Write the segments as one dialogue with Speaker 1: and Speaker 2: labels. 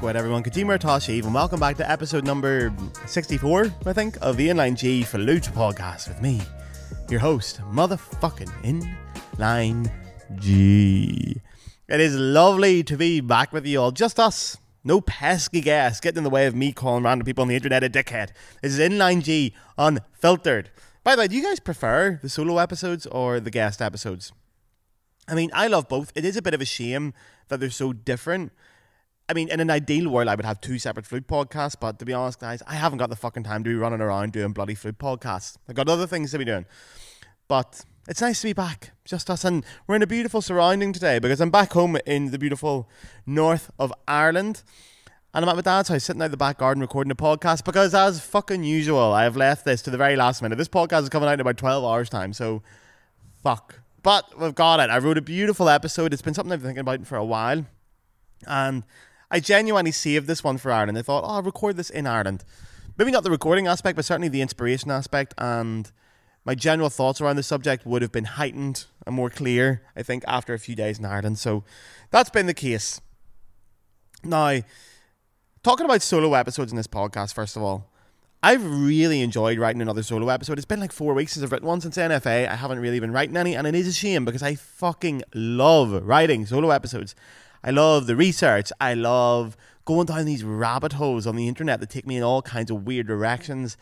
Speaker 1: What everyone, Kajima Tashiv, and welcome back to episode number 64, I think, of the Inline G Fallujah podcast with me, your host, motherfucking Inline G. It is lovely to be back with you all, just us. No pesky guests getting in the way of me calling random people on the internet a dickhead. This is Inline G Unfiltered. By the way, do you guys prefer the solo episodes or the guest episodes? I mean, I love both. It is a bit of a shame that they're so different. I mean, in an ideal world, I would have two separate flute podcasts, but to be honest, guys, I haven't got the fucking time to be running around doing bloody flute podcasts. I've got other things to be doing. But it's nice to be back, just us. And we're in a beautiful surrounding today because I'm back home in the beautiful north of Ireland. And I'm at my dad's house sitting out in the back garden recording a podcast because, as fucking usual, I have left this to the very last minute. This podcast is coming out in about 12 hours' time, so fuck. But we've got it. I wrote a beautiful episode. It's been something I've been thinking about for a while. And I genuinely saved this one for Ireland. I thought, oh, I'll record this in Ireland. Maybe not the recording aspect, but certainly the inspiration aspect and my general thoughts around the subject would have been heightened and more clear, I think, after a few days in Ireland. So that's been the case. Now, talking about solo episodes in this podcast, first of all, I've really enjoyed writing another solo episode. It's been like four weeks since I've written one since NFA. I haven't really been writing any, and it is a shame because I fucking love writing solo episodes. I love the research. I love going down these rabbit holes on the internet that take me in all kinds of weird directions.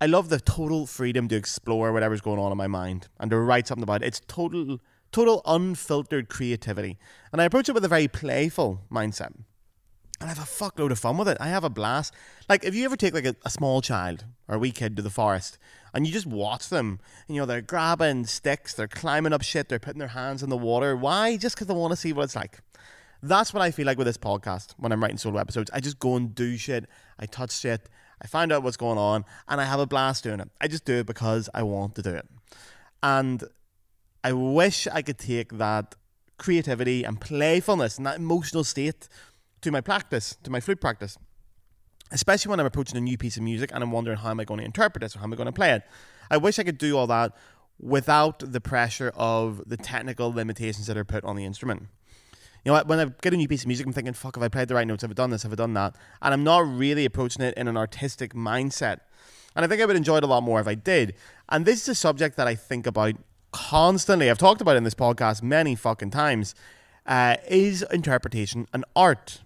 Speaker 1: I love the total freedom to explore whatever's going on in my mind and to write something about it. It's total, total unfiltered creativity. And I approach it with a very playful mindset. And I have a fuckload of fun with it. I have a blast. Like, if you ever take like a, a small child or a wee kid to the forest and you just watch them, and, you know, they're grabbing sticks, they're climbing up shit, they're putting their hands in the water. Why? Just because they want to see what it's like. That's what I feel like with this podcast when I'm writing solo episodes. I just go and do shit. I touch shit. I find out what's going on and I have a blast doing it. I just do it because I want to do it. And I wish I could take that creativity and playfulness and that emotional state to my practice, to my flute practice. Especially when I'm approaching a new piece of music and I'm wondering how am I going to interpret this or how am I going to play it. I wish I could do all that without the pressure of the technical limitations that are put on the instrument you know, when I get a new piece of music, I'm thinking, fuck, have I played the right notes? Have I done this? Have I done that? And I'm not really approaching it in an artistic mindset. And I think I would enjoy it a lot more if I did. And this is a subject that I think about constantly. I've talked about it in this podcast many fucking times. Uh, is interpretation an art?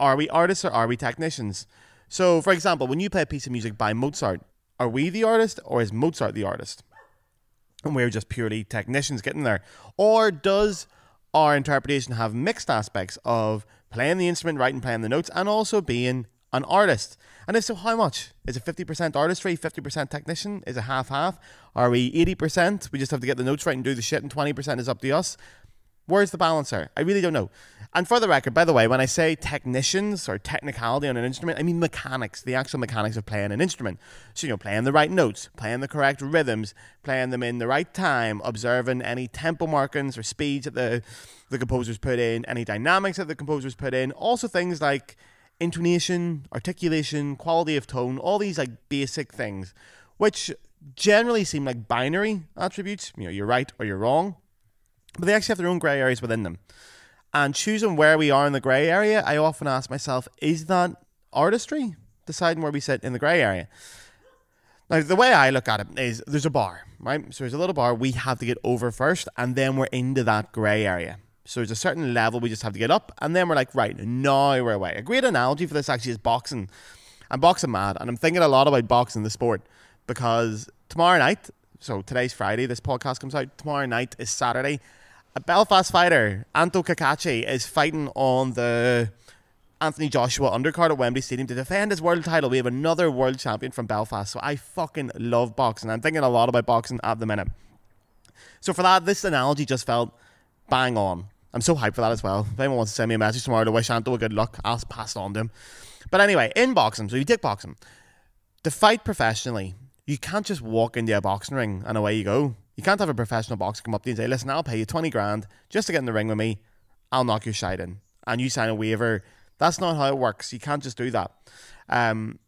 Speaker 1: Are we artists or are we technicians? So, for example, when you play a piece of music by Mozart, are we the artist or is Mozart the artist? And we're just purely technicians getting there. Or does our interpretation have mixed aspects of playing the instrument, writing, playing the notes, and also being an artist. And if so, how much? Is it 50% artistry, 50% technician? Is it half half? Are we 80%? We just have to get the notes right and do the shit, and 20% is up to us? Where's the balancer? I really don't know. And for the record, by the way, when I say technicians or technicality on an instrument, I mean mechanics, the actual mechanics of playing an instrument. So, you know, playing the right notes, playing the correct rhythms, playing them in the right time, observing any tempo markings or speeds that the, the composers put in, any dynamics that the composers put in. Also, things like intonation, articulation, quality of tone, all these like basic things, which generally seem like binary attributes. You know, you're right or you're wrong but they actually have their own grey areas within them. And choosing where we are in the grey area, I often ask myself, is that artistry? Deciding where we sit in the grey area. Now, the way I look at it is there's a bar, right? So there's a little bar we have to get over first, and then we're into that grey area. So there's a certain level we just have to get up, and then we're like, right, now we're away. A great analogy for this actually is boxing. I'm boxing mad, and I'm thinking a lot about boxing, the sport, because tomorrow night, so today's Friday, this podcast comes out, tomorrow night is Saturday, a Belfast fighter, Anto Cacace, is fighting on the Anthony Joshua undercard at Wembley Stadium to defend his world title. We have another world champion from Belfast. So I fucking love boxing. I'm thinking a lot about boxing at the minute. So for that, this analogy just felt bang on. I'm so hyped for that as well. If anyone wants to send me a message tomorrow to wish Anto a good luck, I'll pass it on to him. But anyway, in boxing, so you take boxing. To fight professionally, you can't just walk into a boxing ring and away you go. You can't have a professional boxer come up to you and say, listen, I'll pay you 20 grand just to get in the ring with me. I'll knock your shite in. And you sign a waiver. That's not how it works. You can't just do that. Um,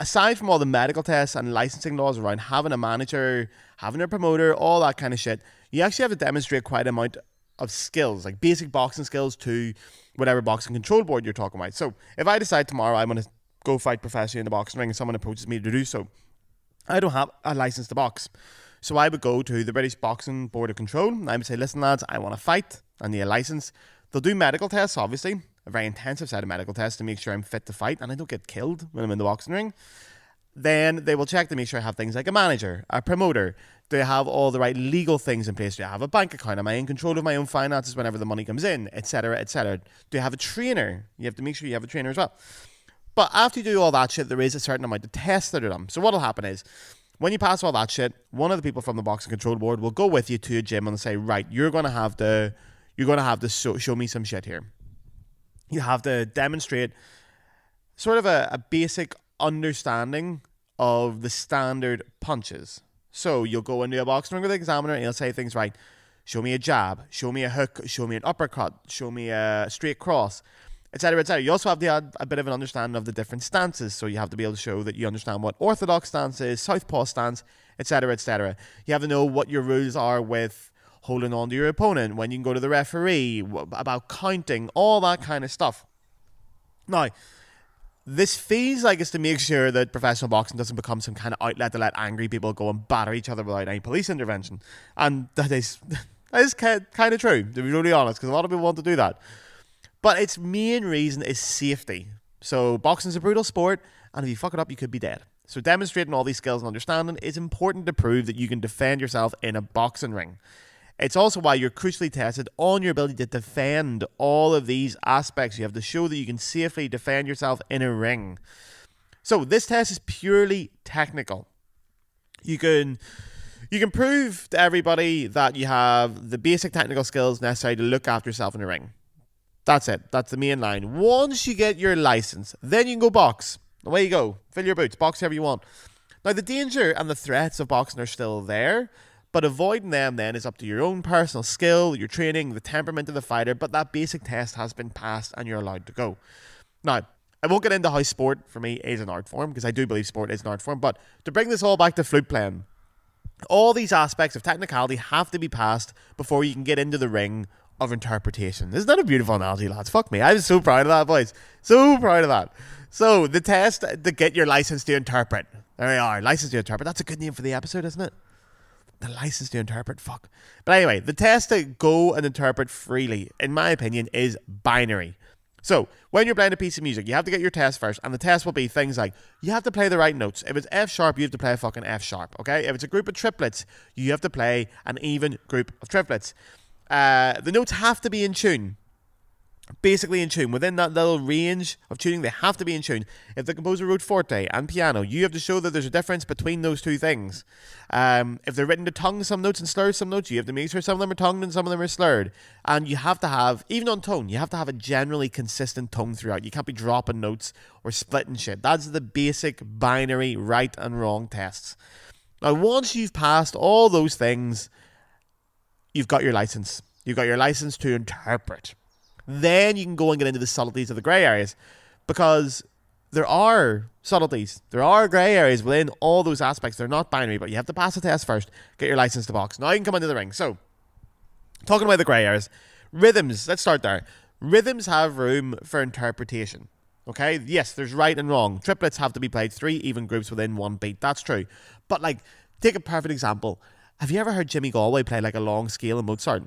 Speaker 1: aside from all the medical tests and licensing laws around having a manager, having a promoter, all that kind of shit, you actually have to demonstrate quite a amount of skills, like basic boxing skills to whatever boxing control board you're talking about. So if I decide tomorrow I'm going to go fight professionally in the boxing ring and someone approaches me to do so, I don't have a license to box. So I would go to the British Boxing Board of Control and I would say, listen, lads, I want to fight. I need a license. They'll do medical tests, obviously, a very intensive set of medical tests to make sure I'm fit to fight and I don't get killed when I'm in the boxing ring. Then they will check to make sure I have things like a manager, a promoter. Do I have all the right legal things in place? Do I have a bank account? Am I in control of my own finances whenever the money comes in, etc., etc.? Do you have a trainer? You have to make sure you have a trainer as well. But after you do all that shit, there is a certain amount of tests that are done. So what'll happen is, when you pass all that shit, one of the people from the boxing control board will go with you to a gym and say, right, you're gonna have to, you're gonna have to show, show me some shit here. You have to demonstrate sort of a, a basic understanding of the standard punches. So you'll go into a boxing ring with the examiner and he'll say things right. Show me a jab, show me a hook, show me an uppercut, show me a straight cross, etc., etc. You also have to a bit of an understanding of the different stances. So you have to be able to show that you understand what orthodox stance is, southpaw stance, etc., etc. You have to know what your rules are with holding on to your opponent, when you can go to the referee, about counting, all that kind of stuff. Now, this feels like it's to make sure that professional boxing doesn't become some kind of outlet to let angry people go and batter each other without any police intervention. And that is that is kind of true, to be really honest, because a lot of people want to do that. But its main reason is safety. So boxing is a brutal sport, and if you fuck it up, you could be dead. So demonstrating all these skills and understanding is important to prove that you can defend yourself in a boxing ring. It's also why you're crucially tested on your ability to defend all of these aspects. You have to show that you can safely defend yourself in a ring. So this test is purely technical. You can you can prove to everybody that you have the basic technical skills necessary to look after yourself in a ring. That's it. That's the main line. Once you get your license, then you can go box. Away you go. Fill your boots. Box however you want. Now the danger and the threats of boxing are still there. But avoiding them then is up to your own personal skill, your training, the temperament of the fighter. But that basic test has been passed and you're allowed to go. Now, I won't get into how sport for me is an art form because I do believe sport is an art form. But to bring this all back to flute playing, all these aspects of technicality have to be passed before you can get into the ring of interpretation. Isn't that a beautiful analogy, lads? Fuck me. I'm so proud of that, boys. So proud of that. So, the test to get your license to interpret. There we are. License to interpret. That's a good name for the episode, isn't it? the license to interpret. Fuck. But anyway, the test to go and interpret freely, in my opinion, is binary. So, when you're playing a piece of music, you have to get your test first, and the test will be things like you have to play the right notes. If it's F sharp, you have to play a fucking F sharp, okay? If it's a group of triplets, you have to play an even group of triplets. Uh, the notes have to be in tune basically in tune. Within that little range of tuning, they have to be in tune. If the composer wrote forte and piano, you have to show that there's a difference between those two things. Um, if they're written to tongue some notes and slur some notes, you have to make sure some of them are tongued and some of them are slurred. And you have to have, even on tone, you have to have a generally consistent tone throughout. You can't be dropping notes or splitting shit. That's the basic binary right and wrong tests. Now, once you've passed all those things, you've got your license. You've got your license to interpret. Then you can go and get into the subtleties of the grey areas because there are subtleties. There are grey areas within all those aspects. They're not binary, but you have to pass the test first, get your license to box. Now you can come into the ring. So, talking about the grey areas, rhythms, let's start there. Rhythms have room for interpretation. Okay, yes, there's right and wrong. Triplets have to be played three even groups within one beat. That's true. But, like, take a perfect example. Have you ever heard Jimmy Galway play like a long scale in Mozart?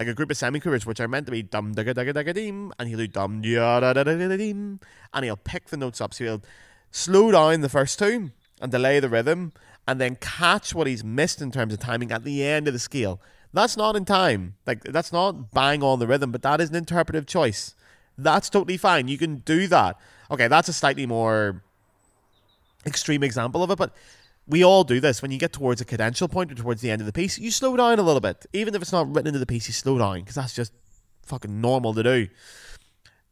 Speaker 1: like a group of semiquavers which are meant to be dum da da da dim, and he'll do dum da da da da dim, and he'll pick the notes up. So he'll slow down the first two and delay the rhythm, and then catch what he's missed in terms of timing at the end of the scale. That's not in time. Like that's not bang on the rhythm, but that is an interpretive choice. That's totally fine. You can do that. Okay, that's a slightly more extreme example of it, but we all do this. When you get towards a cadential point or towards the end of the piece, you slow down a little bit. Even if it's not written into the piece, you slow down because that's just fucking normal to do.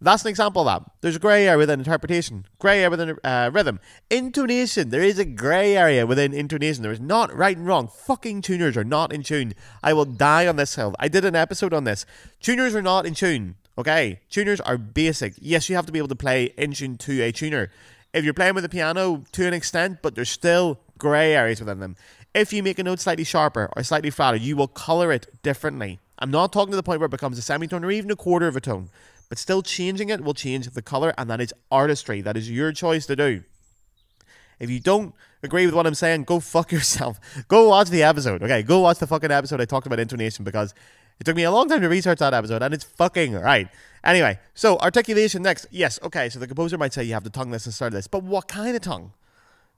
Speaker 1: That's an example of that. There's a grey area within interpretation, grey area within uh, rhythm, intonation. There is a grey area within intonation. There is not right and wrong. Fucking tuners are not in tune. I will die on this hill. I did an episode on this. Tuners are not in tune. Okay, tuners are basic. Yes, you have to be able to play in tune to a tuner. If you're playing with a piano to an extent, but there's still grey areas within them. If you make a note slightly sharper or slightly flatter, you will colour it differently. I'm not talking to the point where it becomes a semitone or even a quarter of a tone, but still changing it will change the color, and that is artistry. That is your choice to do. If you don't agree with what I'm saying, go fuck yourself. Go watch the episode. Okay, go watch the fucking episode I talked about intonation because it took me a long time to research that episode and it's fucking right. Anyway, so articulation next. Yes, okay, so the composer might say you have to tongue this and start this, but what kind of tongue?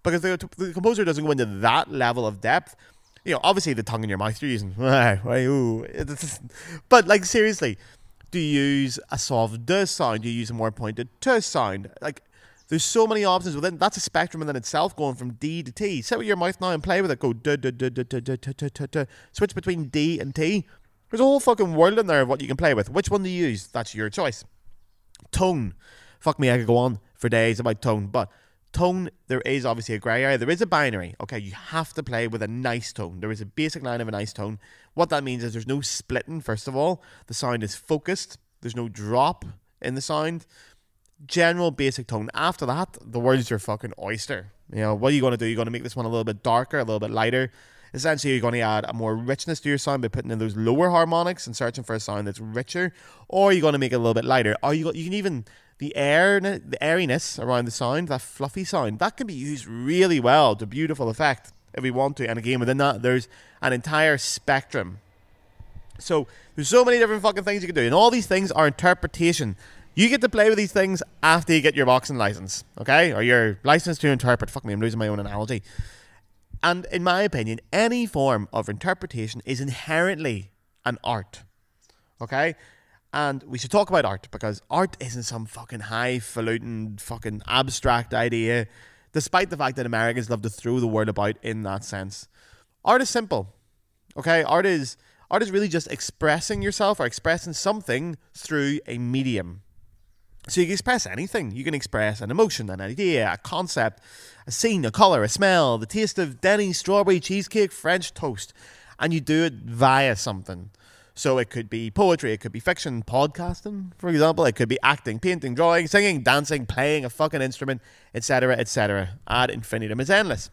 Speaker 1: Because the, the composer doesn't go into that level of depth. You know, obviously the tongue in your mouth you're using. but like seriously, do you use a soft d sound? Do you use a more pointed t sound? Like there's so many options within. That's a spectrum within itself, going from D to T. Sit with your mouth now and play with it. Go d d d d d d d d d. Switch between D and T. There's a whole fucking world in there of what you can play with. Which one to use? That's your choice. Tone. Fuck me, I could go on for days about tone, but tone, there is obviously a grey area. There is a binary. Okay, you have to play with a nice tone. There is a basic line of a nice tone. What that means is there's no splitting, first of all. The sound is focused, there's no drop in the sound. General basic tone. After that, the world's your fucking oyster. You know, what are you going to do? You're going to make this one a little bit darker, a little bit lighter essentially you're going to add a more richness to your sound by putting in those lower harmonics and searching for a sound that's richer, or you're going to make it a little bit lighter. Or you you can even the air the airiness around the sound, that fluffy sound, that can be used really well to beautiful effect if we want to. And again, within that, there's an entire spectrum. So there's so many different fucking things you can do, and all these things are interpretation. You get to play with these things after you get your boxing license, okay, or your license to interpret. Fuck me, I'm losing my own analogy. And in my opinion, any form of interpretation is inherently an art. Okay? And we should talk about art because art isn't some fucking highfalutin, fucking abstract idea, despite the fact that Americans love to throw the word about in that sense. Art is simple. Okay? Art is art is really just expressing yourself or expressing something through a medium. So you can express anything. You can express an emotion, an idea, a concept, a scene, a colour, a smell, the taste of Denny's strawberry cheesecake French toast. And you do it via something. So it could be poetry, it could be fiction, podcasting, for example. It could be acting, painting, drawing, singing, dancing, playing a fucking instrument, etc., etc. Ad infinitum is endless.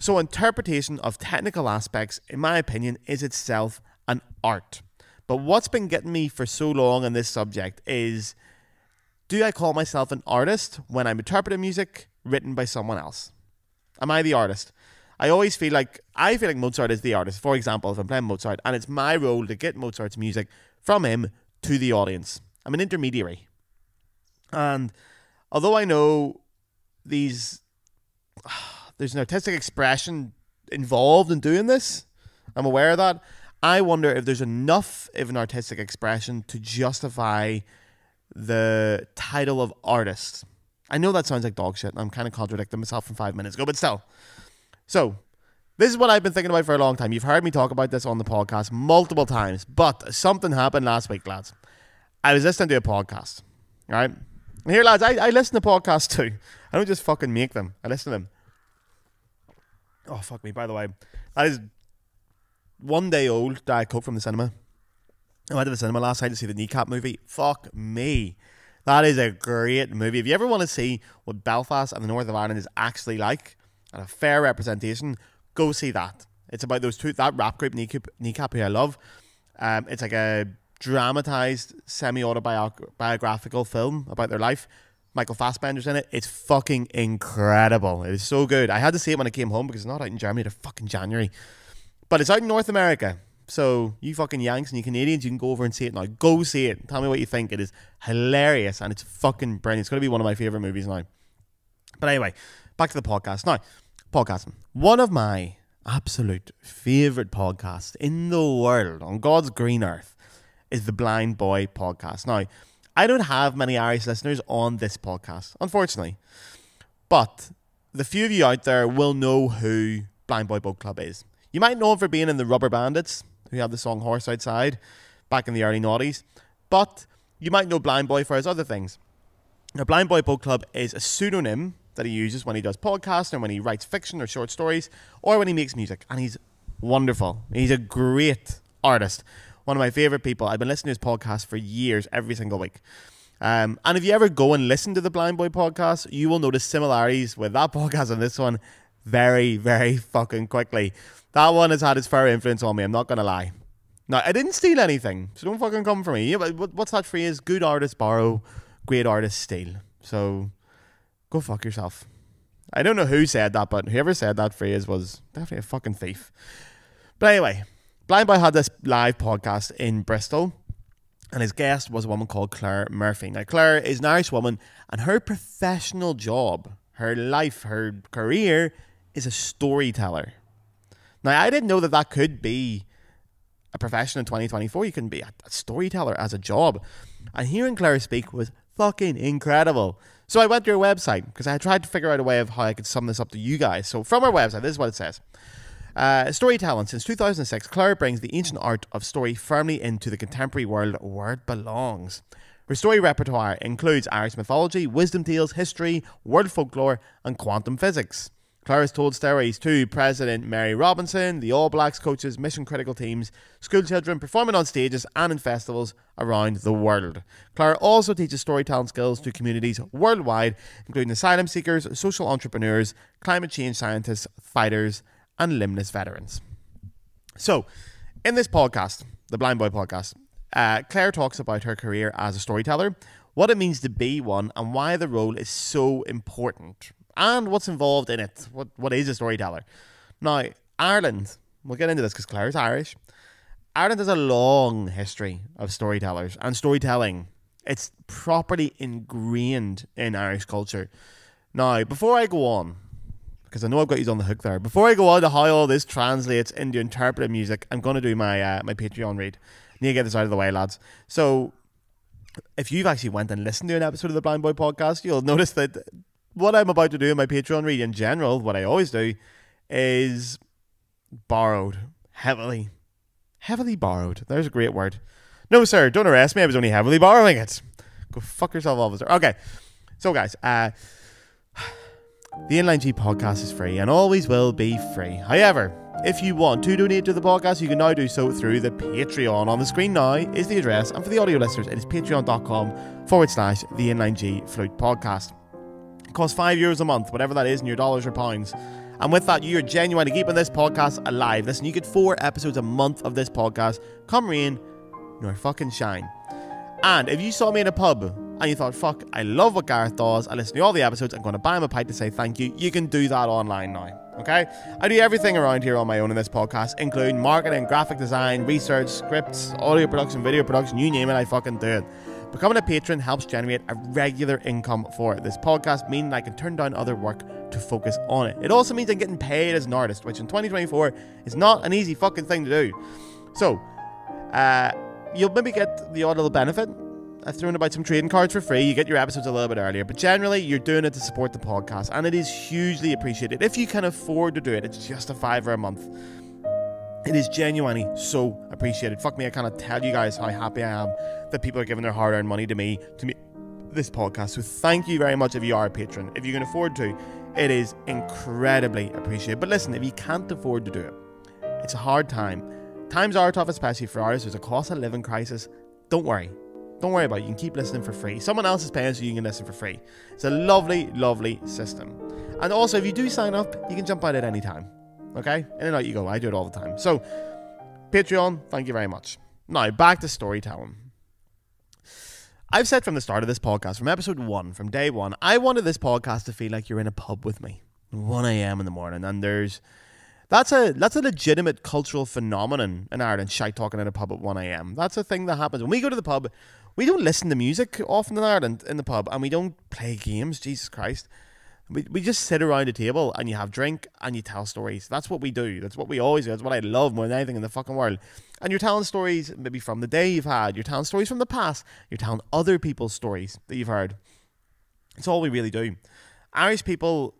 Speaker 1: So interpretation of technical aspects, in my opinion, is itself an art. But what's been getting me for so long on this subject is do I call myself an artist when I'm interpreting music written by someone else? Am I the artist? I always feel like I feel like Mozart is the artist. For example, if I'm playing Mozart and it's my role to get Mozart's music from him to the audience. I'm an intermediary. And although I know these there's an artistic expression involved in doing this, I'm aware of that. I wonder if there's enough of an artistic expression to justify the title of artist. I know that sounds like dog shit. I'm kind of contradicting myself from five minutes ago, but still. So, this is what I've been thinking about for a long time. You've heard me talk about this on the podcast multiple times, but something happened last week, lads. I was listening to a podcast, right? And here, lads, I, I listen to podcasts too. I don't just fucking make them, I listen to them. Oh, fuck me, by the way. That is one day old Diet Coke from the cinema. I went to the cinema last night to see the Kneecap movie. Fuck me. That is a great movie. If you ever want to see what Belfast and the north of Ireland is actually like, and a fair representation, go see that. It's about those two, that rap group, Kneecap, Kneecap who I love. Um, it's like a dramatized, semi autobiographical film about their life. Michael Fassbender's in it. It's fucking incredible. It is so good. I had to see it when I came home because it's not out in Germany to fucking January. But it's out in North America. So you fucking Yanks and you Canadians, you can go over and see it now. Go see it. Tell me what you think. It is hilarious and it's fucking brilliant. It's going to be one of my favorite movies now. But anyway, back to the podcast. Now, podcasting. One of my absolute favorite podcasts in the world on God's green earth is the Blindboy podcast. Now, I don't have many Irish listeners on this podcast, unfortunately. But the few of you out there will know who Blindboy Boatclub is. You might know him for being in the Rubberbandits, who had the song Horse Outside back in the early noughties. But you might know Blindboy for his other things. Now, Blindboy Boatclub is a pseudonym that he uses when he does podcasts and when he writes fiction or short stories or when he makes music. And he's wonderful. He's a great artist. One of my favorite people. I've been listening to his podcast for years, every single week. Um, and if you ever go and listen to the Blindboy podcast, you will notice similarities with that podcast and this one very, very fucking quickly. That one has had its fair influence on me. I'm not gonna lie. No, I didn't steal anything, so don't fucking come for me. Yeah, what's that phrase? Good artists borrow, great artists steal. So go fuck yourself. I don't know who said that, but whoever said that phrase was definitely a fucking thief. But anyway, Blindboy had this live podcast in Bristol, and his guest was a woman called Clare Murphy. Now, Clare is an Irish woman, and her professional job, her life, her career is a storyteller. Now, I didn't know that that could be a profession in 2024. You can be a, storyteller as a job. And hearing Clare speak was fucking incredible. So I went to her website because I tried to figure out a way of how I could sum this up to you guys. So from her website, this is what it says. Uh, storytelling. Since 2006, Clare brings the ancient art of story firmly into the contemporary world where it belongs. Her story repertoire includes Irish mythology, wisdom tales, history, world folklore, and quantum physics. Has told stories to President Mary Robinson, the All Blacks coaches, mission critical teams, school children performing on stages and in festivals around the world. Clare also teaches storytelling skills to communities worldwide, including asylum seekers, social entrepreneurs, climate change scientists, fighters, and limbless veterans. So, in this podcast, the Blindboy podcast, uh, Clare talks about her career as a storyteller, what it means to be one, and why the role is so important and what's involved in it. What what is a storyteller? Now, Ireland, we'll get into this because Clare's Irish. Ireland has a long history of storytellers and storytelling. It's properly ingrained in Irish culture. Now, before I go on, because I know I've got you on the hook there. Before I go on to how all this translates into interpretive music, I'm going to do my uh, my Patreon read. Need to get this out of the way, lads. So, if you've actually went and listened to an episode of the Blindboy podcast, you'll notice that what I'm about to do in my Patreon read in general, what I always do, is borrowed heavily. Heavily borrowed. There's a great word. No, sir, don't arrest me. I was only heavily borrowing it. Go fuck yourself, officer. Okay. So, guys, uh, the Inline G podcast is free and always will be free. However, if you want to donate to the podcast, you can now do so through the Patreon. On the screen now is the address, and for the audio listeners, it is patreon.com forward slash the Inline G Flute Podcast. It costs five euros a month, whatever that is in your dollars or pounds. And with that, you're genuinely keeping this podcast alive. Listen, you get four episodes a month of this podcast. Come rain, nor fucking shine. And if you saw me in a pub and you thought, fuck, I love what Gareth does, I listen to all the episodes, I'm going to buy him a pint to say thank you, you can do that online now. Okay? I do everything around here on my own in this podcast, including marketing, graphic design, research, scripts, audio production, video production, you name it, I fucking do it. Becoming a patron helps generate a regular income for this podcast, meaning I can turn down other work to focus on it. It also means I'm getting paid as an artist, which in 2024 is not an easy fucking thing to do. So, uh, you'll maybe get the odd little benefit. I've thrown about some trading cards for free. You get your episodes a little bit earlier, but generally, you're doing it to support the podcast, and it is hugely appreciated. If you can afford to do it, it's just a fiver a month. It is genuinely so appreciated. Fuck me, I cannot tell you guys how happy I am that people are giving their hard earned money to me, to me, this podcast. So thank you very much if you are a patron. If you can afford to, it is incredibly appreciated. But listen, if you can't afford to do it, it's a hard time. Times are tough, especially for artists. There's a cost of living crisis. Don't worry. Don't worry about it. You can keep listening for free. Someone else is paying so you can listen for free. It's a lovely, lovely system. And also, if you do sign up, you can jump out at any time. Okay? In and out you go. I do it all the time. So, Patreon, thank you very much. Now, back to storytelling. I've said from the start of this podcast, from episode one, from day one, I wanted this podcast to feel like you're in a pub with me. 1 a.m. in the morning, and there's that's a that's a legitimate cultural phenomenon in Ireland. Shite talking in a pub at 1 a.m. That's a thing that happens when we go to the pub. We don't listen to music often in Ireland in the pub, and we don't play games. Jesus Christ, we, we just sit around a table and you have drink and you tell stories. That's what we do. That's what we always do. That's what I love more than anything in the fucking world. And you're telling stories maybe from the day you've had. You're telling stories from the past. You're telling other people's stories that you've heard. It's all we really do. Irish people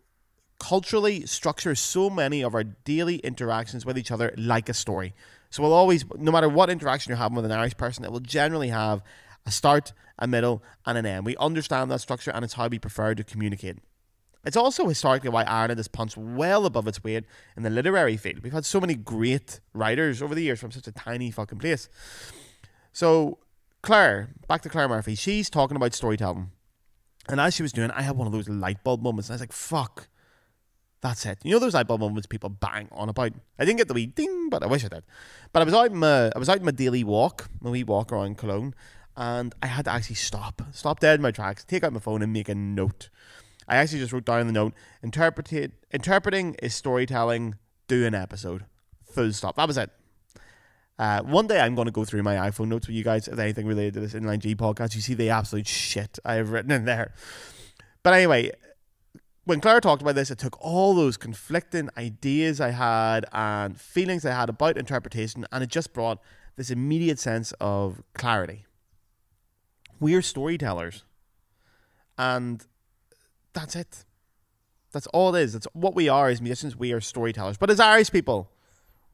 Speaker 1: culturally structure so many of our daily interactions with each other like a story. So we'll always, no matter what interaction you're having with an Irish person, it will generally have a start, a middle, and an end. We understand that structure, and it's how we prefer to communicate. It's also historically why Ireland has punched well above its weight in the literary field. We've had so many great writers over the years from such a tiny fucking place. So, Clare, back to Clare Murphy, she's talking about storytelling. And as she was doing, I had one of those light bulb moments. And I was like, fuck, That's it. You know those light bulb moments people bang on about. I didn't get the wee ding, but I wish I did. But I was out in my I was out in my daily walk, my wee walk around Cologne, and I had to actually stop, stop dead in my tracks, take out my phone, and make a note. I actually just wrote down the note: interpreted interpreting is storytelling. Do an episode. Full stop. That was it. Uh, one day I'm going to go through my iPhone notes with you guys if anything related to this Inline G podcast. You see the absolute shit I have written in there. But anyway, when Clare talked about this, it took all those conflicting ideas I had and feelings I had about interpretation, and it just brought this immediate sense of clarity. We're storytellers, and that's it. That's all it is. That's what we are as musicians. We are storytellers. But as Irish people,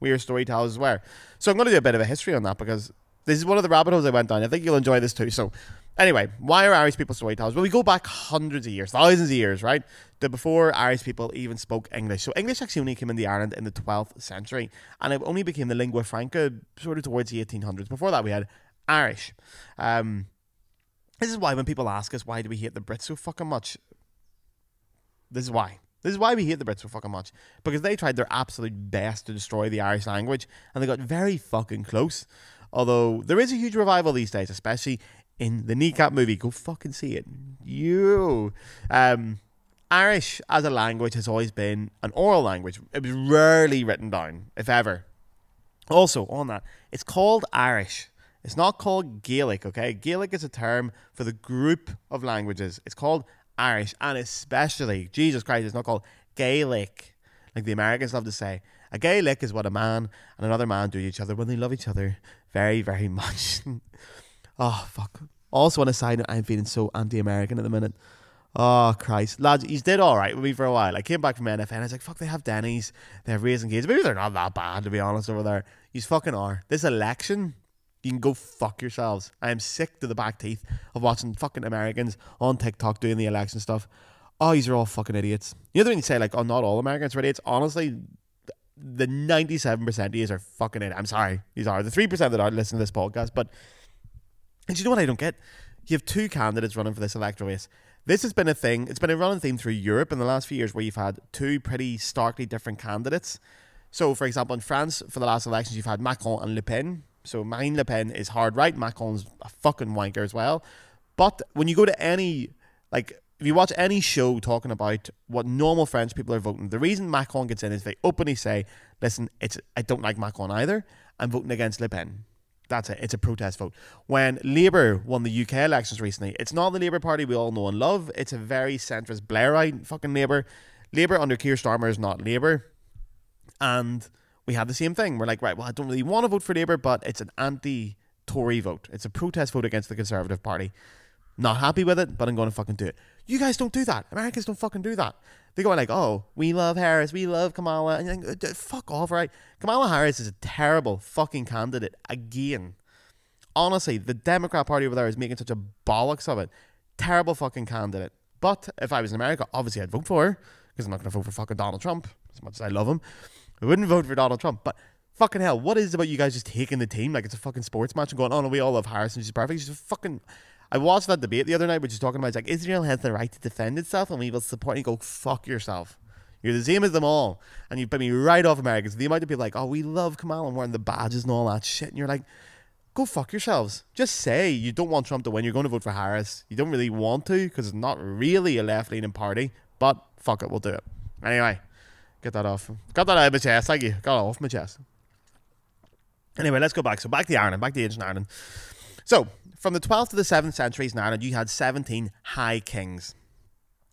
Speaker 1: we are storytellers as well. So I'm going to do a bit of a history on that because this is one of the rabbit holes I went down. I think you'll enjoy this too. So, anyway, why are Irish people storytellers? Well, we go back hundreds of years, thousands of years, right? To before Irish people even spoke English. So, English actually only came into Ireland in the 12th century and it only became the lingua franca sort of towards the 1800s. Before that, we had Irish. Um, this is why when people ask us, why do we hate the Brits so fucking much? This is why. This is why we hate the Brits so fucking much. Because they tried their absolute best to destroy the Irish language and they got very fucking close. Although there is a huge revival these days, especially in the kneecap movie. Go fucking see it. You. Um, Irish as a language has always been an oral language. It was rarely written down, if ever. Also, on that, it's called Irish. It's not called Gaelic, okay? Gaelic is a term for the group of languages. It's called Irish, and especially, Jesus Christ, it's not called Gaelic, like the Americans love to say. A Gaelic is what a man and another man do to each other when they love each other very, very much. oh, fuck. Also, on a side note, I'm feeling so anti American at the minute. Oh, Christ. Lads, he's did all right with me for a while. I came back from NFA. I was like, fuck, they have Denny's. They have Raising Cane's. Maybe they're not that bad, to be honest, over there. He's fucking are. This election you can go fuck yourselves. I am sick to the back teeth of watching fucking Americans on TikTok doing the election stuff. Oh, these are all fucking idiots. You know when you say like, oh, not all Americans are idiots. Honestly, the ninety-seven percent of these are fucking idiots. I'm sorry, these are the three percent that aren't listening to this podcast. But and you know what I don't get? You have two candidates running for this electoral race. This has been a thing. It's been a running theme through Europe in the last few years, where you've had two pretty starkly different candidates. So, for example, in France, for the last elections, you've had Macron and Le Pen, so Marine Le Pen is hard right. Macron's a fucking wanker as well. But when you go to any, like, if you watch any show talking about what normal French people are voting, the reason Macron gets in is they openly say, listen, it's I don't like Macron either. I'm voting against Le Pen. That's it. It's a protest vote. When Labour won the UK elections recently, it's not the Labour Party we all know and love. It's a very centrist Blairite fucking Labour. Labour under Keir Starmer is not Labour. And we had the same thing. We're like, right, well, I don't really want to vote for Labour, but it's an anti Tory vote. It's a protest vote against the Conservative Party. Not happy with it, but I'm going to fucking do it. You guys don't do that. Americans don't fucking do that. They go like, oh, we love Harris, we love Kamala, and you think, uh, fuck off, right? Kamala Harris is a terrible fucking candidate again. Honestly, the Democrat Party over there is making such a bollocks of it. Terrible fucking candidate. But if I was in America, obviously I'd vote for her because I'm not going to vote for fucking Donald Trump as much as I love him. I wouldn't vote for Donald Trump, but fucking hell, what is it about you guys just taking the team like it's a fucking sports match and going, oh no, we all love Harris and she's perfect. She's a fucking. I watched that debate the other night, which is talking about like Israel has the right to defend itself and we will support. And you go fuck yourself. You're the same as them all, and you put me right off Americans. The amount of people like, oh, we love Kamala and wearing the badges and all that shit, and you're like, go fuck yourselves. Just say you don't want Trump to win. You're going to vote for Harris. You don't really want to because it's not really a left leaning party, but fuck it, we'll do it anyway. Get that off. Got that out of my chest. Thank you. Got it off my chest. Anyway, let's go back. So back to Ireland, back to ancient Ireland. So from the 12th to the 7th centuries in Ireland, you had 17 high kings.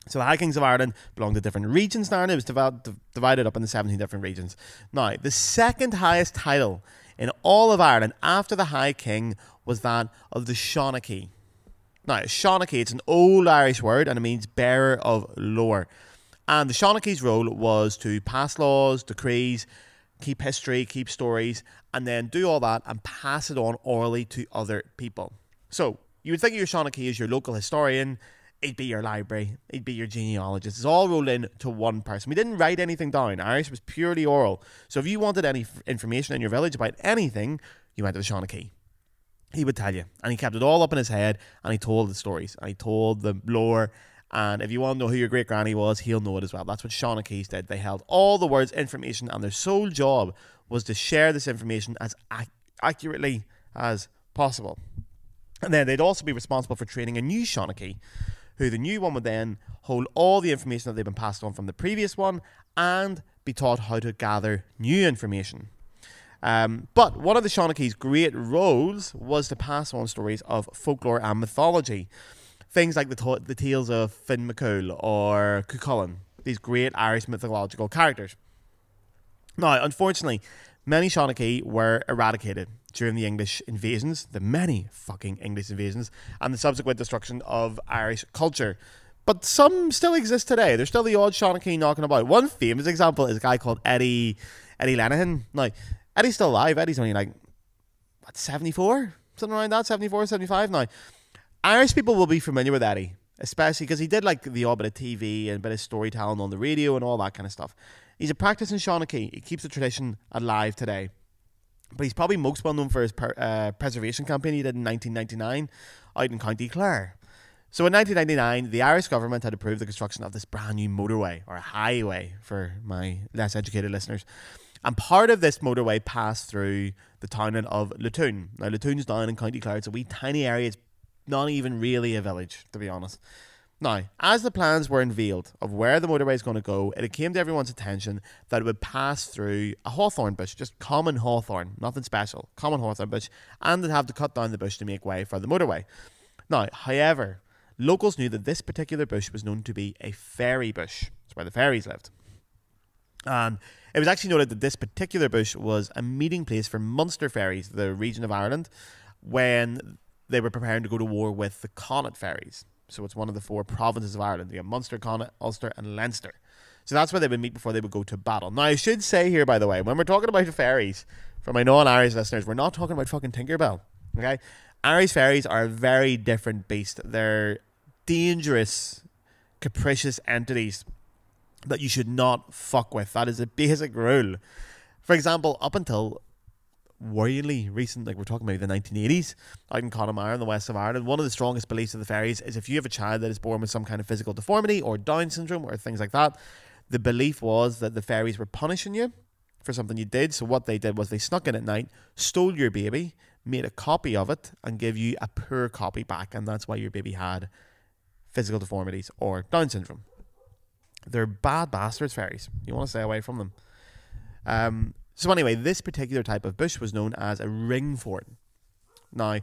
Speaker 1: So the High Kings of Ireland belonged to different regions in Ireland. It was divided, up into 17 different regions. Now, the second highest title in all of Ireland after the High King was that of the Seanchaí. Now, Seanchaí, it's an old Irish word and it means bearer of lore. And the Seanchaí's role was to pass laws, decrees, keep history, keep stories, and then do all that and pass it on orally to other people. So you would think of your Seanchaí as your local historian, it'd be your library, it'd be your genealogist. It's all rolled in to one person. We didn't write anything down. Irish was purely oral. So if you wanted any information in your village about anything, you went to the Seanchaí. He would tell you, and he kept it all up in his head, and he told the stories, and he told the lore, And if you want to know who your great granny was, he'll know it as well. That's what Seanchaí did. They held all the world's information, and their sole job was to share this information as ac- accurately as possible. And then they'd also be responsible for training a new Seanchaí, who the new one would then hold all the information that they've been passed on from the previous one and be taught how to gather new information. Um, but one of the Seanchaí's great roles was to pass on stories of folklore and mythology. Things like the, to- the tales of Finn McCool or Cuchulainn, these great Irish mythological characters. Now, unfortunately, many Sean were eradicated during the English invasions, the many fucking English invasions, and the subsequent destruction of Irish culture. But some still exist today. There's still the odd Sean knocking about. One famous example is a guy called Eddie Eddie Lenihan. Now, Eddie's still alive. Eddie's only like, what, 74? Something around that, 74, 75 now. Irish people will be familiar with Eddie, especially because he did like the odd bit of TV and a bit of storytelling on the radio and all that kind of stuff. He's a practicing Seanchaí. He keeps the tradition alive today. But he's probably most well known for his per, uh, preservation campaign he did in 1999 out in County Clare. So in 1999, the Irish government had approved the construction of this brand new motorway, or highway for my less educated listeners. And part of this motorway passed through the town of Latoon. Now, Latoon's down in County Clare. It's a wee tiny area. It's not even really a village, to be honest. Now, as the plans were unveiled of where the motorway is going to go, it came to everyone's attention that it would pass through a hawthorn bush, just common hawthorn, nothing special, common hawthorn bush, and they'd have to cut down the bush to make way for the motorway. Now, however, locals knew that this particular bush was known to be a fairy bush. It's where the fairies lived. And it was actually noted that this particular bush was a meeting place for Munster fairies, the region of Ireland, when they were preparing to go to war with the Connaught fairies. So it's one of the four provinces of Ireland. You have Munster, Connaught, Ulster, and Leinster. So that's where they would meet before they would go to battle. Now, I should say here, by the way, when we're talking about fairies, for my non Irish listeners, we're not talking about fucking Tinkerbell. Okay? Irish fairies are a very different beast. They're dangerous, capricious entities that you should not fuck with. That is a basic rule. For example, up until worryingly recent, like we're talking about the 1980s, out in Connemara in the west of Ireland, one of the strongest beliefs of the fairies is if you have a child that is born with some kind of physical deformity or Down syndrome or things like that, the belief was that the fairies were punishing you for something you did. So what they did was they snuck in at night, stole your baby, made a copy of it, and gave you a poor copy back, and that's why your baby had physical deformities or Down syndrome. They're bad bastards, fairies. You want to stay away from them. Um, so anyway, this particular type of bush was known as a ring fort. Now,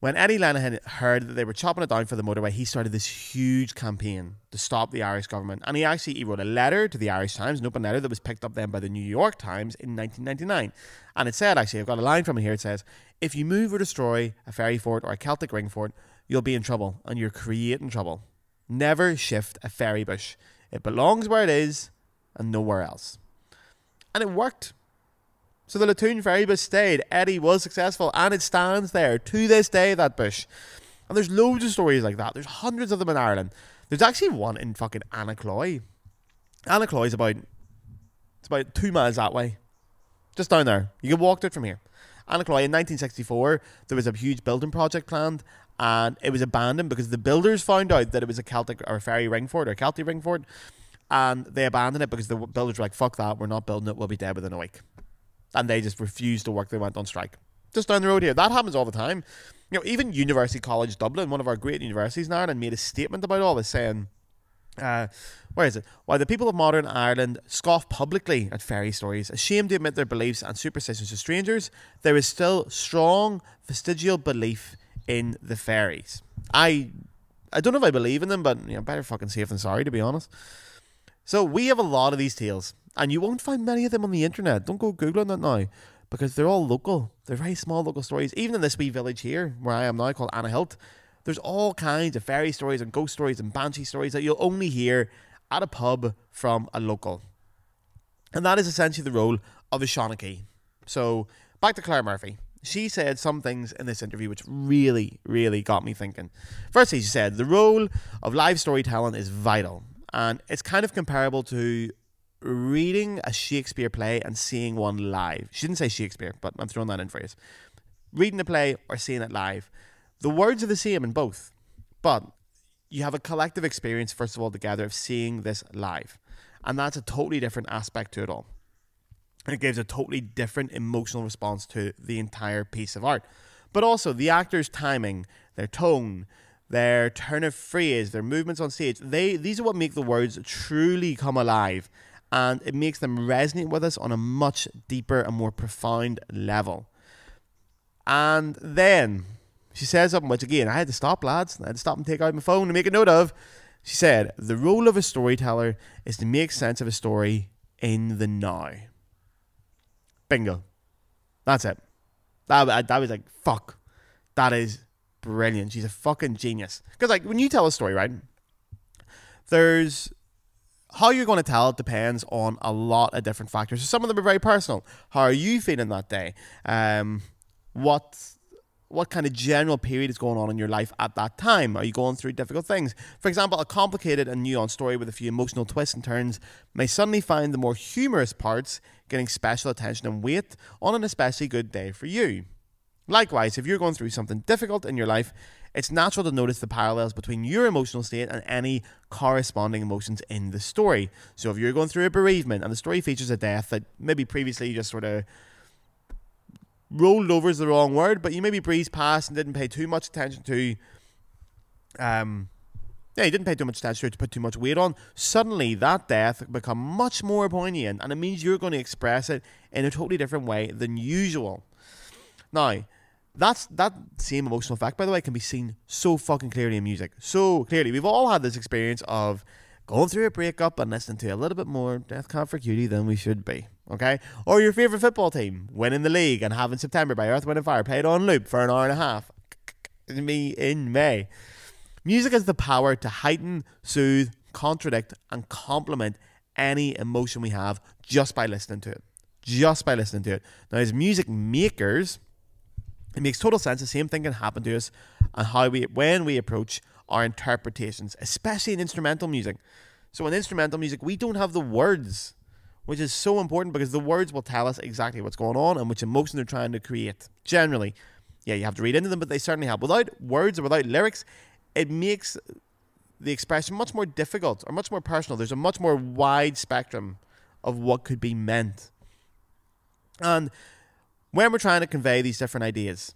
Speaker 1: when Eddie Lenihan heard that they were chopping it down for the motorway, he started this huge campaign to stop the Irish government. And he actually he wrote a letter to the Irish Times, an open letter that was picked up then by the New York Times in 1999. And it said, actually, I've got a line from it here. It says, If you move or destroy a fairy fort or a Celtic ring fort, you'll be in trouble and you're creating trouble. Never shift a fairy bush. It belongs where it is and nowhere else. And it worked. So the Latoon Ferry bush stayed. Eddie was successful and it stands there to this day, that bush. And there's loads of stories like that. There's hundreds of them in Ireland. There's actually one in fucking. Annacloy is about it's about two miles that way. Just down there. You can walk it from here. Annacloy in 1964, there was a huge building project planned and it was abandoned because the builders found out that it was a Celtic or a fairy ring fort or a Celtic ring fort, and they abandoned it because the builders were like, "Fuck that, we're not building it. We'll be dead within a week," and they just refused to work. They went on strike. Just down the road here, that happens all the time. You know, even University College Dublin, one of our great universities in Ireland, made a statement about all this, saying. Uh, where is it? While the people of modern Ireland scoff publicly at fairy stories, ashamed to admit their beliefs and superstitions to strangers, there is still strong vestigial belief in the fairies. I I don't know if I believe in them, but you know, better fucking safe than sorry, to be honest. So we have a lot of these tales, and you won't find many of them on the internet. Don't go googling that now, because they're all local. They're very small local stories. Even in this wee village here, where I am now, called Annahilt, there's all kinds of fairy stories and ghost stories and banshee stories that you'll only hear at a pub from a local. And that is essentially the role of a Sean So back to Clare Murphy she said some things in this interview which really, really got me thinking. Firstly, she said the role of live storytelling is vital, and it's kind of comparable to reading a Shakespeare play and seeing one live. She didn't say Shakespeare, but I'm throwing that in for you. Reading the play or seeing it live. The words are the same in both, but you have a collective experience, first of all, together of seeing this live. And that's a totally different aspect to it all. And it gives a totally different emotional response to the entire piece of art. But also the actor's timing, their tone, their turn of phrase, their movements on stage, they these are what make the words truly come alive. And it makes them resonate with us on a much deeper and more profound level. And then she says something which again I had to stop, lads. I had to stop and take out my phone to make a note of. She said, The role of a storyteller is to make sense of a story in the now. Bingo. That's it. That, that was like, fuck. That is brilliant. She's a fucking genius. Because, like, when you tell a story, right? There's how you're going to tell it depends on a lot of different factors. So some of them are very personal. How are you feeling that day? Um, what what kind of general period is going on in your life at that time? Are you going through difficult things? For example, a complicated and nuanced story with a few emotional twists and turns may suddenly find the more humorous parts getting special attention and weight on an especially good day for you. Likewise, if you're going through something difficult in your life, it's natural to notice the parallels between your emotional state and any corresponding emotions in the story. So if you're going through a bereavement and the story features a death that maybe previously you just sort of rolled over is the wrong word, but you maybe breezed past and didn't pay too much attention to. Um, yeah, you didn't pay too much attention to put too much weight on. Suddenly, that death become much more poignant, and it means you're going to express it in a totally different way than usual. Now, that's that same emotional effect, by the way, can be seen so fucking clearly in music. So clearly, we've all had this experience of going through a breakup and listening to a little bit more Death Cab for Cutie than we should be okay? Or your favourite football team winning the league and having September by Earth, Wind and Fire played on loop for an hour and a half. Me in May. Music has the power to heighten, soothe, contradict, and complement any emotion we have just by listening to it. Just by listening to it. Now, as music makers, it makes total sense. The same thing can happen to us and how we when we approach our interpretations, especially in instrumental music. So in instrumental music, we don't have the words which is so important because the words will tell us exactly what's going on and which emotion they're trying to create. Generally, yeah, you have to read into them, but they certainly help. Without words or without lyrics, it makes the expression much more difficult or much more personal. There's a much more wide spectrum of what could be meant. And when we're trying to convey these different ideas,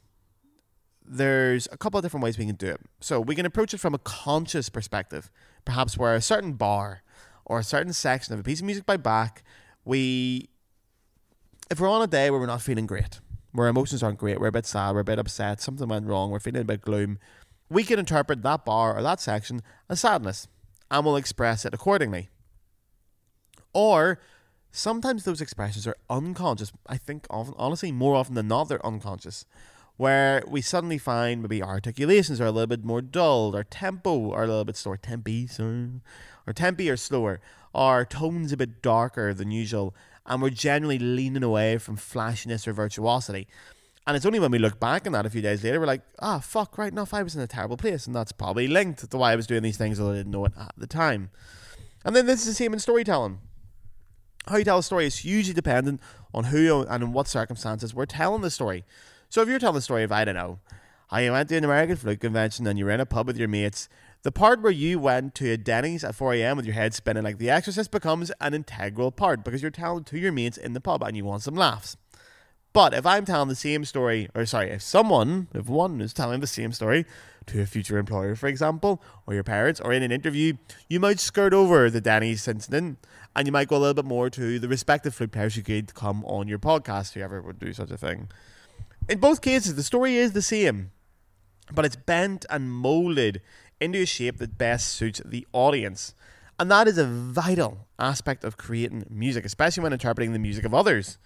Speaker 1: there's a couple of different ways we can do it. So we can approach it from a conscious perspective, perhaps where a certain bar or a certain section of a piece of music by Bach we if we're on a day where we're not feeling great, where our emotions aren't great, we're a bit sad, we're a bit upset, something went wrong, we're feeling a bit gloom, we can interpret that bar or that section as sadness and we'll express it accordingly. Or sometimes those expressions are unconscious. I think often, honestly, more often than not, they're unconscious. Where we suddenly find maybe our articulations are a little bit more dull, our tempo are a little bit slower, tempi, or tempi are slower, our tone's a bit darker than usual, and we're generally leaning away from flashiness or virtuosity. And it's only when we look back on that a few days later, we're like, ah, fuck, right enough, I was in a terrible place. And that's probably linked to why I was doing these things, although I didn't know it at the time. And then this is the same in storytelling. How you tell a story is hugely dependent on who and in what circumstances we're telling the story. So if you're telling the story of, I don't know, how you went to an American flute convention and you were in a pub with your mates the part where you went to a Denny's at 4 a.m. with your head spinning like The Exorcist becomes an integral part because you're telling to your mates in the pub and you want some laughs. But if I'm telling the same story, or sorry, if someone, if one is telling the same story to a future employer, for example, or your parents, or in an interview, you might skirt over the Denny's incident and you might go a little bit more to the respective flute players who could come on your podcast, whoever would do such a thing. In both cases, the story is the same, but it's bent and molded into a shape that best suits the audience. And that is a vital aspect of creating music, especially when interpreting the music of others.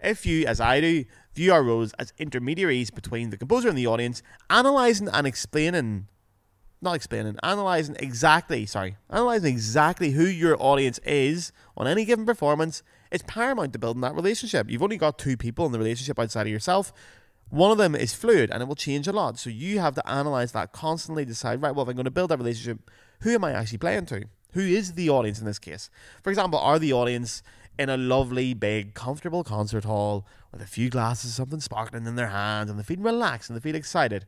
Speaker 1: If you, as I do, view our roles as intermediaries between the composer and the audience, analysing and explaining, not explaining, analysing exactly, sorry, analysing exactly who your audience is on any given performance, it's paramount to building that relationship. You've only got two people in the relationship outside of yourself. One of them is fluid and it will change a lot. So you have to analyze that constantly, decide, right, well, if I'm going to build that relationship, who am I actually playing to? Who is the audience in this case? For example, are the audience in a lovely, big, comfortable concert hall with a few glasses of something sparkling in their hands and they feel relaxed and they feel excited?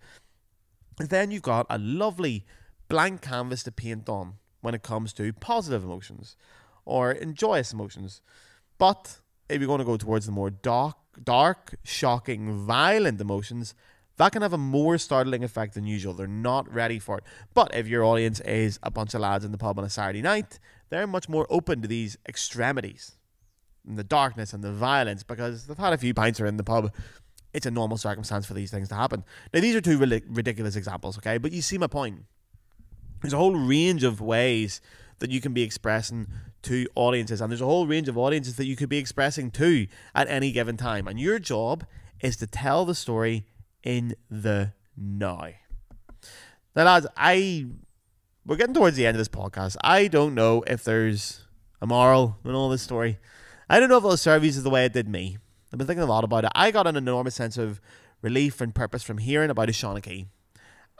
Speaker 1: Then you've got a lovely, blank canvas to paint on when it comes to positive emotions or joyous emotions. But if you're going to go towards the more dark, dark, shocking, violent emotions, that can have a more startling effect than usual. They're not ready for it. But if your audience is a bunch of lads in the pub on a Saturday night, they're much more open to these extremities and the darkness and the violence because they've had a few pints or in the pub. It's a normal circumstance for these things to happen. Now, these are two really ridiculous examples, okay? But you see my point. There's a whole range of ways that you can be expressing to audiences, and there's a whole range of audiences that you could be expressing to at any given time. And your job is to tell the story in the now. Now, lads, I we're getting towards the end of this podcast. I don't know if there's a moral in all this story. I don't know if it'll serve you the way it did me. I've been thinking a lot about it. I got an enormous sense of relief and purpose from hearing about a Seanchaí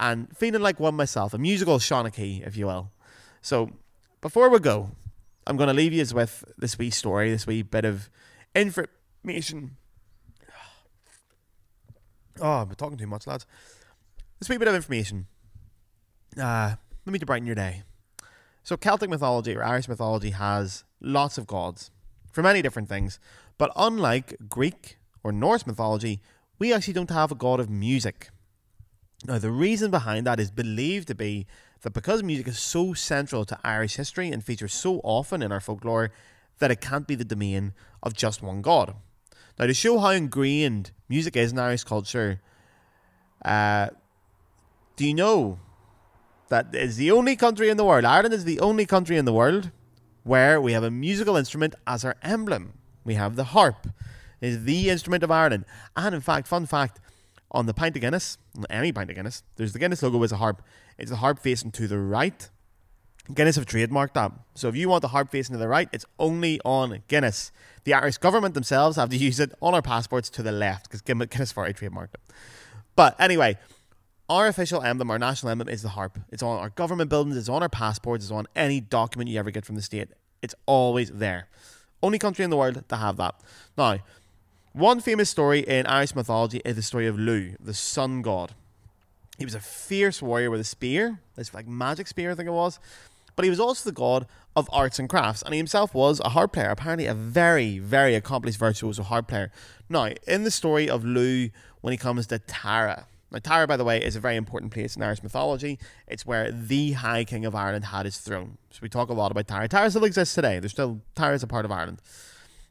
Speaker 1: and feeling like one myself, a musical Seanchaí, if you will. So, before we go, I'm going to leave you with this wee story, this wee bit of information. Oh, I'm talking too much, lads. This wee bit of information. Uh, let me to brighten your day. So, Celtic mythology or Irish mythology has lots of gods for many different things, but unlike Greek or Norse mythology, we actually don't have a god of music. Now, the reason behind that is believed to be that because music is so central to Irish history and features so often in our folklore, that it can't be the domain of just one god. Now, to show how ingrained music is in Irish culture, uh, do you know that is the only country in the world, Ireland is the only country in the world where we have a musical instrument as our emblem. We have the harp, it is the instrument of Ireland. And in fact, fun fact, on the pint of Guinness, any pint of Guinness, there's the Guinness logo as a harp. It's the harp facing to the right. Guinness have trademarked that. So if you want the harp facing to the right, it's only on Guinness. The Irish government themselves have to use it on our passports to the left because Guinness have already trademarked it. But anyway, our official emblem, our national emblem, is the harp. It's on our government buildings, it's on our passports, it's on any document you ever get from the state. It's always there. Only country in the world to have that. Now, one famous story in Irish mythology is the story of Lugh, the sun god. He was a fierce warrior with a spear, this like magic spear, I think it was. But he was also the god of arts and crafts, and he himself was a harp player, apparently a very, very accomplished virtuoso harp player. Now, in the story of Lugh, when he comes to Tara, now, by the way, is a very important place in Irish mythology. It's where the High King of Ireland had his throne. So we talk a lot about Tara. Tara still exists today. There's still Tara is a part of Ireland.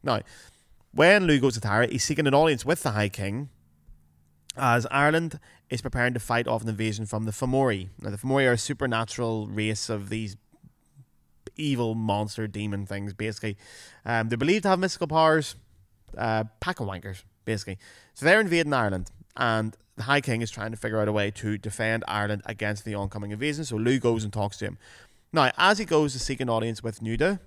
Speaker 1: Now, when Lugh goes to Tara, he's seeking an audience with the High King, as Ireland is preparing to fight off an invasion from the Fomori. Now, the Fomori are a supernatural race of these evil monster demon things, basically. Um, they're believed to have mystical powers, uh, pack of wankers, basically. So they're invading Ireland, and the High King is trying to figure out a way to defend Ireland against the oncoming invasion. So Lugh goes and talks to him. Now, as he goes to seek an audience with Nuada,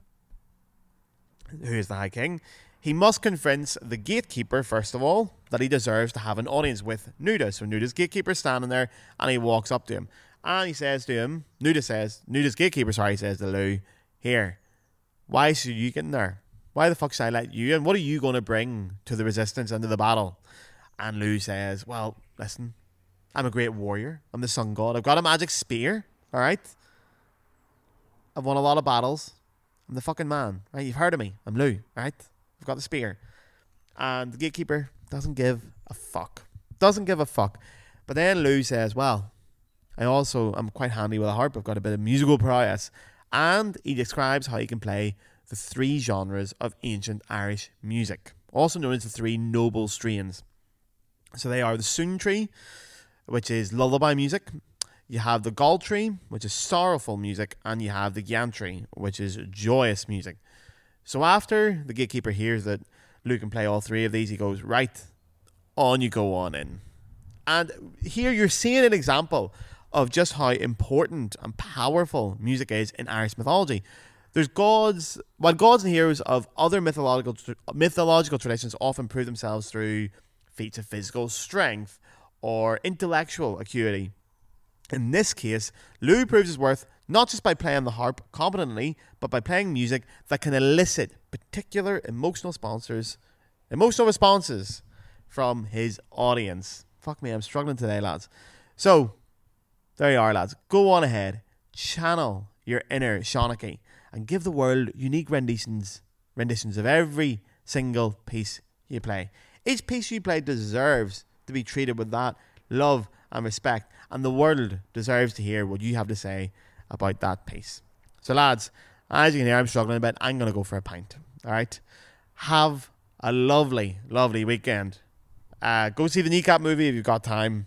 Speaker 1: who is the High King, he must convince the gatekeeper, first of all, that he deserves to have an audience with Nuada. So Nuada's gatekeeper standing there and he walks up to him. And he says to him, Nuada says, Nuada's gatekeeper, sorry, says to Lugh, Here, why should you get in there? Why the fuck should I let you in? What are you going to bring to the resistance and to the battle? And Lugh says, Well, listen, I'm a great warrior. I'm the sun god. I've got a magic spear, all right? I've won a lot of battles. I'm the fucking man, right? You've heard of me. I'm Lugh, right? I've got the spear. And the gatekeeper doesn't give a fuck. Doesn't give a fuck. But then Lugh says, Well, I also am quite handy with a harp. I've got a bit of musical prowess. And he describes how he can play the three genres of ancient Irish music, also known as the three noble strains. So they are the Suantraí, which is lullaby music. You have the Goltraí, which is sorrowful music, and you have the Geantraí, which is joyous music. So after the gatekeeper hears that Lugh can play all three of these, he goes, Right, on you go on in. And here you're seeing an example of just how important and powerful music is in Irish mythology. There's gods, while gods and heroes of other mythological mythological traditions often prove themselves through feats of physical strength or intellectual acuity. In this case, Lugh proves his worth not just by playing the harp competently, but by playing music that can elicit particular emotional sponsors, emotional responses from his audience. Fuck me, I'm struggling today, lads. So, there you are, lads. Go on ahead. channel your inner Seanchaí and give the world unique renditions renditions of every single piece you play. Each piece you play deserves to be treated with that love and respect, and the world deserves to hear what you have to say about that piece. So, lads, as you can hear, I'm struggling a bit. I'm going to go for a pint. All right? Have a lovely, lovely weekend. Uh, go see the Kneecap movie if you've got time.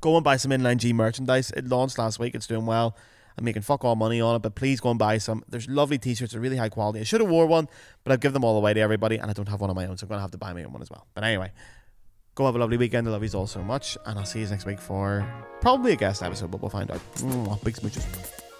Speaker 1: Go and buy some Inline G merchandise. It launched last week. It's doing well. I'm making fuck all money on it, but please go and buy some. There's lovely t-shirts, they're really high quality. I should have wore one, but I've given them all away to everybody, and I don't have one of my own, so I'm gonna have to buy my own one as well. But anyway, go have a lovely weekend. I love you all so much, and I'll see you next week for probably a guest episode, but we'll find out. Big smooches.